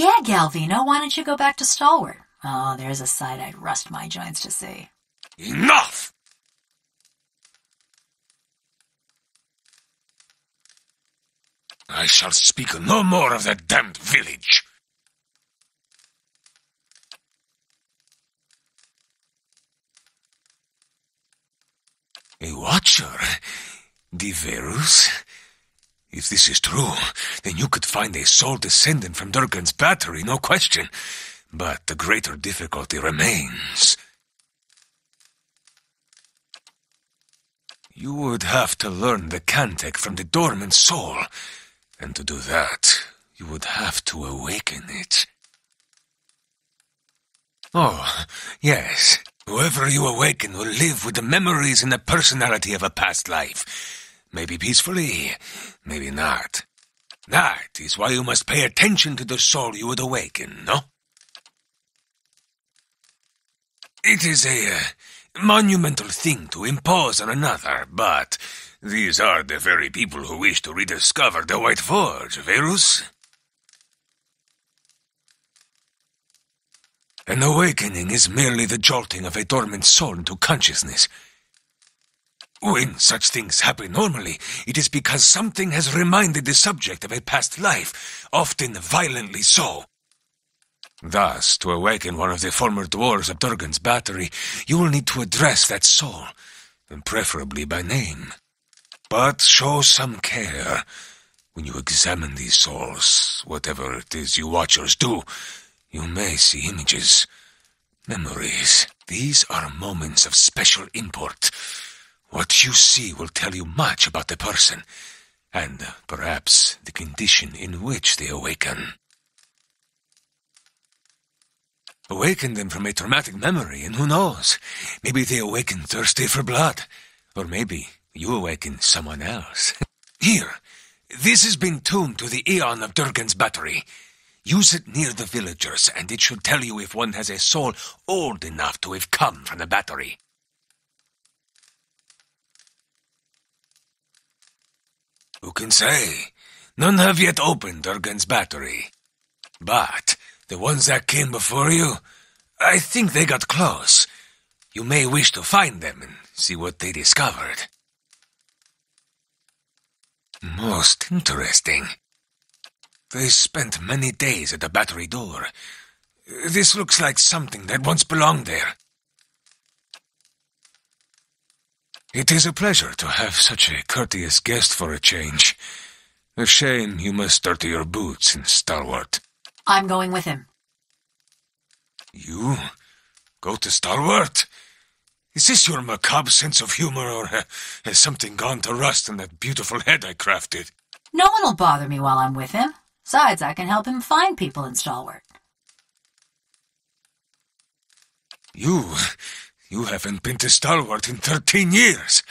Yeah, Galvino, why don't you go back to Stalwart? Oh, there's a sight I'd rust my joints to see. Enough! I shall speak no more of that damned village. A watcher? Diverus? If this is true, then you could find a sole descendant from Durgan's battery, no question. But the greater difficulty remains. You would have to learn the Cantic from the dormant soul. And to do that, you would have to awaken it. Oh, yes. Whoever you awaken will live with the memories and the personality of a past life. Maybe peacefully, maybe not. That is why you must pay attention to the soul you would awaken, no? It is a uh, monumental thing to impose on another, but these are the very people who wish to rediscover the White Forge, Verus. An awakening is merely the jolting of a dormant soul into consciousness. When such things happen normally, it is because something has reminded the subject of a past life, often violently so. Thus, to awaken one of the former dwarves of Durgan's battery, you will need to address that soul, and preferably by name. But show some care. When you examine these souls, whatever it is you watchers do, you may see images, memories. These are moments of special import. What you see will tell you much about the person, and uh, perhaps the condition in which they awaken. Awaken them from a traumatic memory, and who knows? Maybe they awaken thirsty for blood. Or maybe you awaken someone else. Here, this has been tuned to the Eon of Durgan's battery. Use it near the villagers, and it should tell you if one has a soul old enough to have come from the battery. Who can say? None have yet opened Durgan's battery. But the ones that came before you, I think they got close. You may wish to find them and see what they discovered. Most interesting. They spent many days at the battery door. This looks like something that once belonged there. It is a pleasure to have such a courteous guest for a change. A shame you must dirty your boots in Stalwart. I'm going with him. You? Go to Stalwart? Is this your macabre sense of humor, or uh, has something gone to rust in that beautiful head I crafted? No one will bother me while I'm with him. Besides, I can help him find people in Stalwart. You... you haven't been to Stalwart in thirteen years.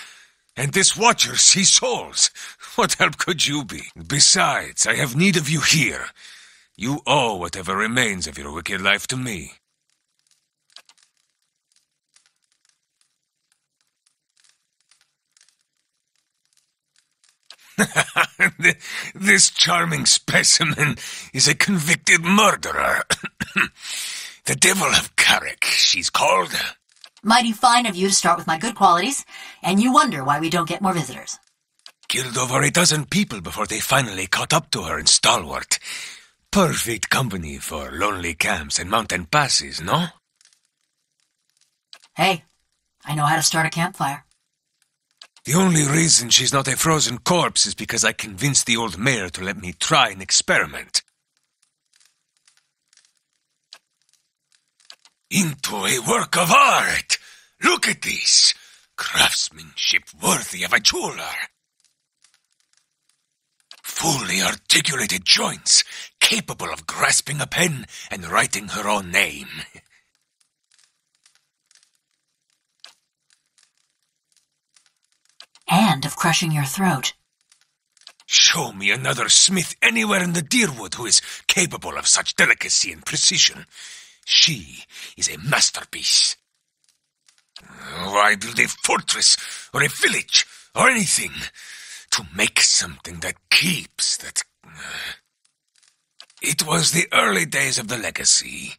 And this Watcher sees souls. What help could you be? Besides, I have need of you here. You owe whatever remains of your wicked life to me. this charming specimen is a convicted murderer. the Devil of Caroc, she's called. Mighty fine of you to start with my good qualities, and you wonder why we don't get more visitors. Killed over a dozen people before they finally caught up to her in Stalwart. Perfect company for lonely camps and mountain passes, no? Hey, I know how to start a campfire. The only reason she's not a frozen corpse is because I convinced the old mayor to let me try an experiment. Into a work of art! Look at this! Craftsmanship worthy of a jeweler! Fully articulated joints, capable of grasping a pen and writing her own name. And of crushing your throat. Show me another smith anywhere in the Dyrwood who is capable of such delicacy and precision. She is a masterpiece. Why build a fortress or a village or anything? To make something that keeps, that... Uh, it was the early days of the legacy.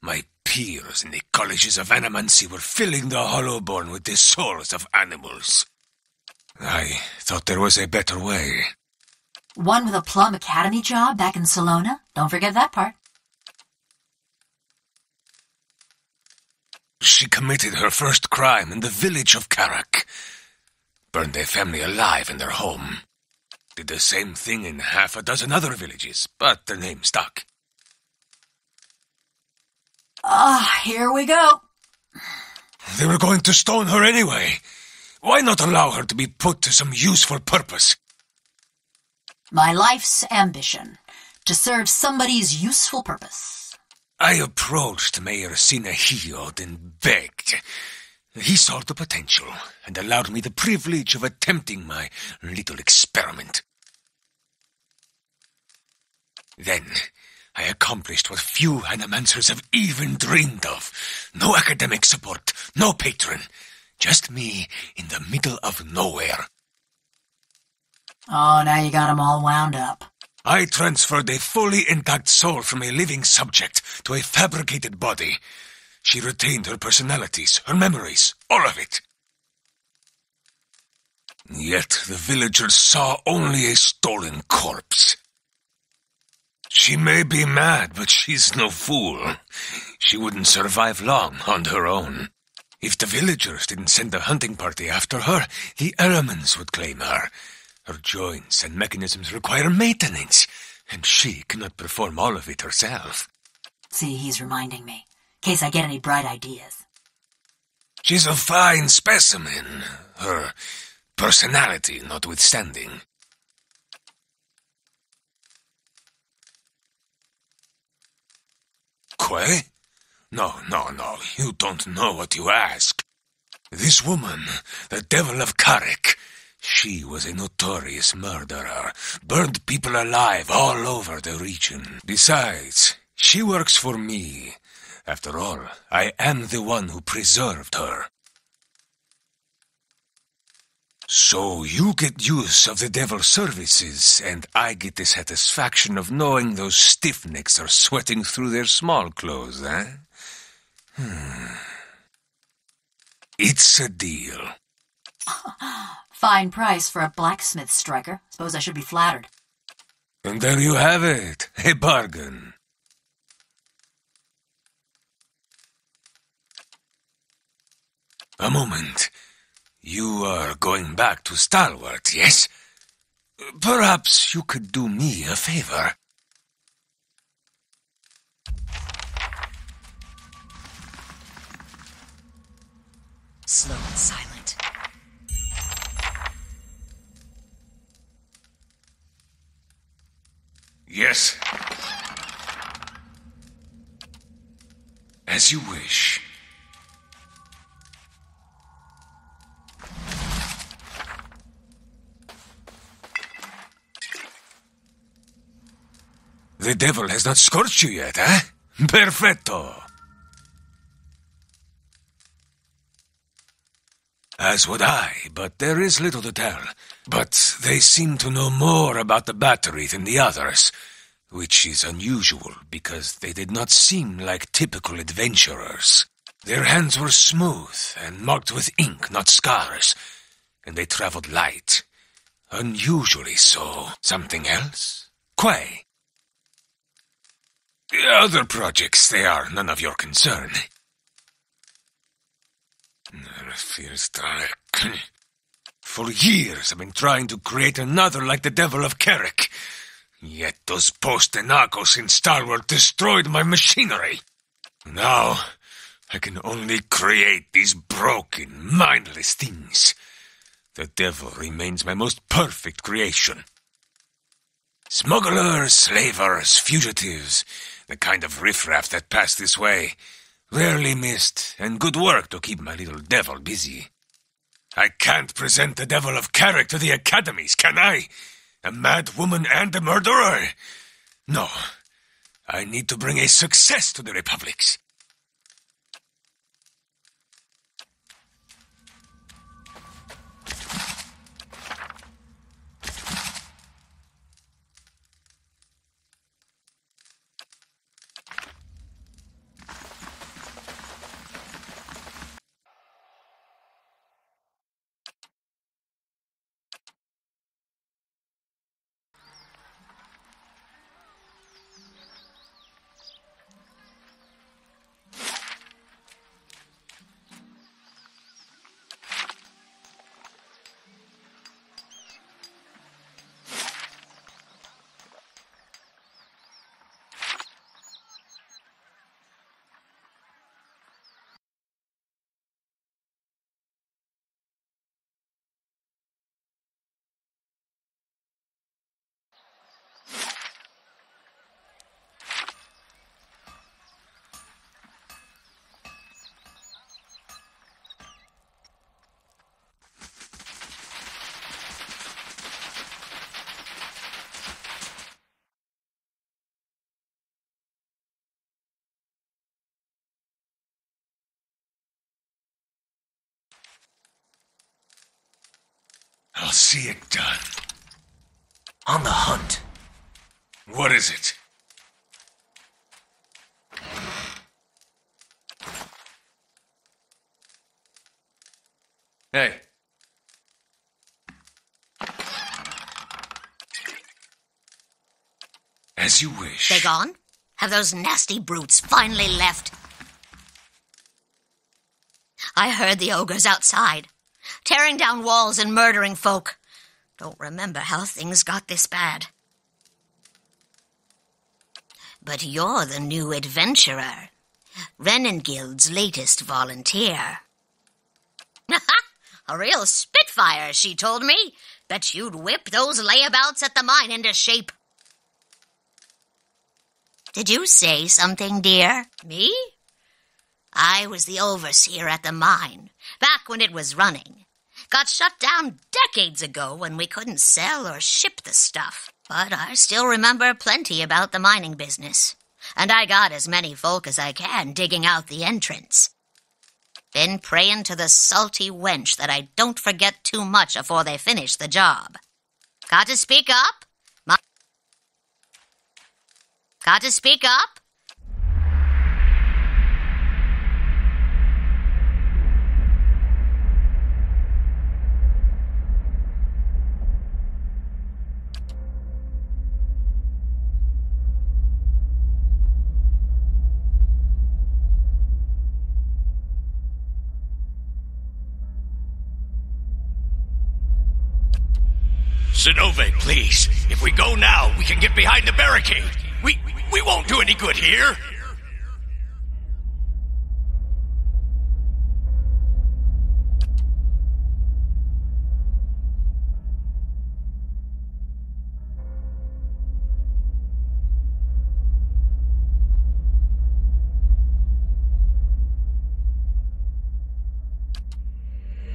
My peers in the colleges of Animancy were filling the Hollowborn with the souls of animals. I thought there was a better way. One with a Plum Academy job back in Salona? Don't forget that part. She committed her first crime in the village of Caroc. Burned a family alive in their home. Did the same thing in half a dozen other villages, but the name stuck. Ah, here we go. They were going to stone her anyway. Why not allow her to be put to some useful purpose? My life's ambition to serve somebody's useful purpose. I approached Mayor Sinahiod and begged. He saw the potential and allowed me the privilege of attempting my little experiment. Then I accomplished what few animancers have even dreamed of. No academic support, no patron, just me in the middle of nowhere. Oh, now you got 'em all wound up. I transferred a fully intact soul from a living subject to a fabricated body. She retained her personalities, her memories, all of it. Yet the villagers saw only a stolen corpse. She may be mad, but she's no fool. She wouldn't survive long on her own. If the villagers didn't send a hunting party after her, the Ehrmans would claim her. Her joints and mechanisms require maintenance, and she cannot perform all of it herself. See, he's reminding me, in case I get any bright ideas. She's a fine specimen, her personality notwithstanding. Quay? No, no, no, you don't know what you ask. This woman, the Devil of Caroc, she was a notorious murderer, burned people alive all over the region. Besides, she works for me. After all, I am the one who preserved her. So you get use of the devil's services, and I get the satisfaction of knowing those stiffnecks are sweating through their small clothes, eh? Hmm. It's a deal. Fine price for a blacksmith striker. Suppose I should be flattered. And there you have it, a bargain. A moment. You are going back to Stalwart, yes? Perhaps you could do me a favor. Slow and silent. Yes. As you wish. The devil has not scorched you yet, eh? Perfetto. As would I, but there is little to tell. But they seem to know more about the battery than the others, which is unusual because they did not seem like typical adventurers. Their hands were smooth and marked with ink, not scars, and they traveled light. Unusually so. Something else? Quay. The other projects, they are none of your concern. Feels dark. For years I've been trying to create another like the Devil of Caroc. Yet those post-Enagos in Stalwart destroyed my machinery. Now I can only create these broken, mindless things. The Devil remains my most perfect creation. Smugglers, slavers, fugitives, the kind of riffraff that pass this way. Rarely missed, and good work to keep my little devil busy. I can't present the devil of Caroc to the academies, can I? A mad woman and a murderer? No. I need to bring a success to the republics. I'll see it done. On the hunt. What is it? Hey. As you wish. They gone? Have those nasty brutes finally left? I heard the ogres outside, tearing down walls and murdering folk. Don't remember how things got this bad. But you're the new adventurer. Renengild's latest volunteer. A real spitfire, she told me. Bet you'd whip those layabouts at the mine into shape. Did you say something, dear? Me? I was the overseer at the mine, back when it was running. Got shut down decades ago when we couldn't sell or ship the stuff. But I still remember plenty about the mining business. And I got as many folk as I can digging out the entrance. Been praying to the salty wench that I don't forget too much afore they finish the job. Got to speak up? My- Got to speak up? Sinove, please. If we go now, we can get behind the barricade. We we won't do any good here.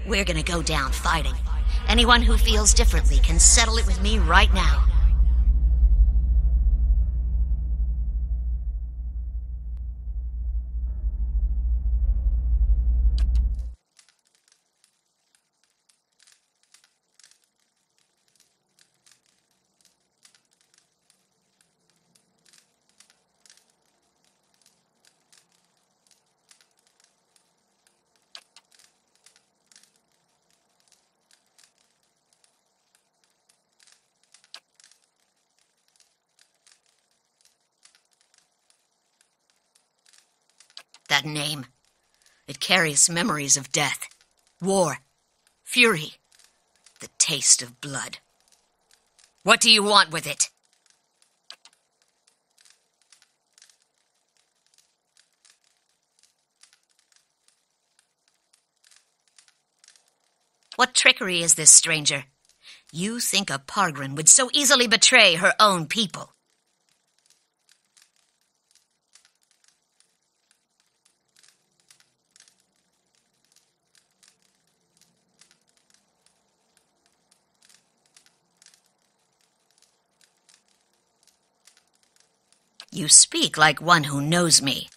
We're gonna go down fighting. Anyone who feels differently can settle it with me right now. That name. It carries memories of death, war, fury, the taste of blood. What do you want with it? What trickery is this, stranger? You think a Pargrin would so easily betray her own people? You speak like one who knows me.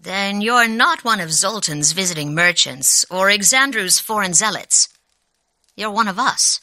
Then you're not one of Zoltan's visiting merchants or Exandru's foreign zealots. You're one of us.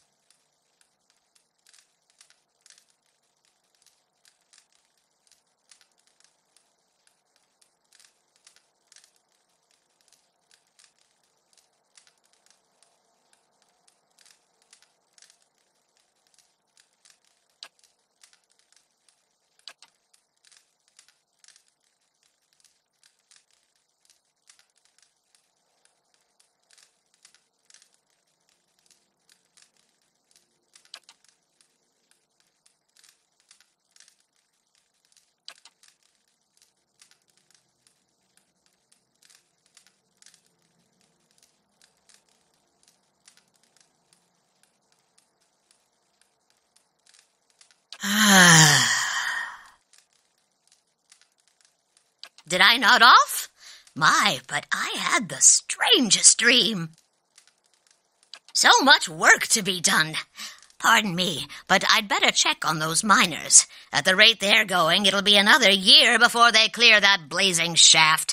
Did I nod off? My, but I had the strangest dream. So much work to be done. Pardon me, but I'd better check on those miners. At the rate they're going, it'll be another year before they clear that blazing shaft.